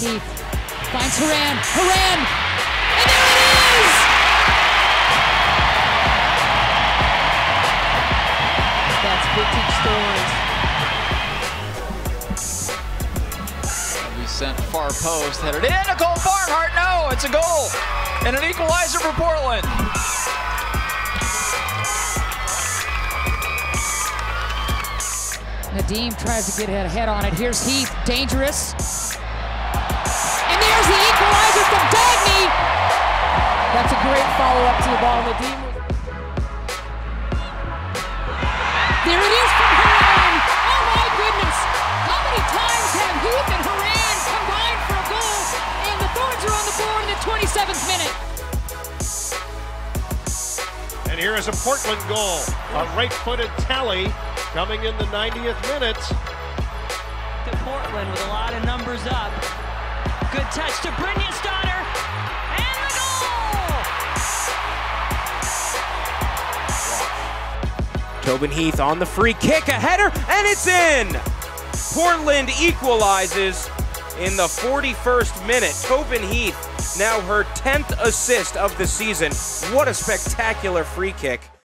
Heath finds Horan. Horan! And there it is! That's vintage stories. We sent far post, headed in. Nicole Barnhart, no, it's a goal. And an equalizer for Portland. Nadim tries to get ahead on it. Here's Heath, dangerous. That's a great follow-up to the ball. in the Nadim There it is from Horan! Oh my goodness. How many times have Heath and Horan combined for a goal? And the Thorns are on the board in the 27th minute. And here is a Portland goal. A right-footed tally coming in the 90th minute. To Portland with a lot of numbers up. Good touch to Brynja Stoddard. Tobin Heath on the free kick, a header, and it's in! Portland equalizes in the 41st minute. Tobin Heath, now her 10th assist of the season. What a spectacular free kick.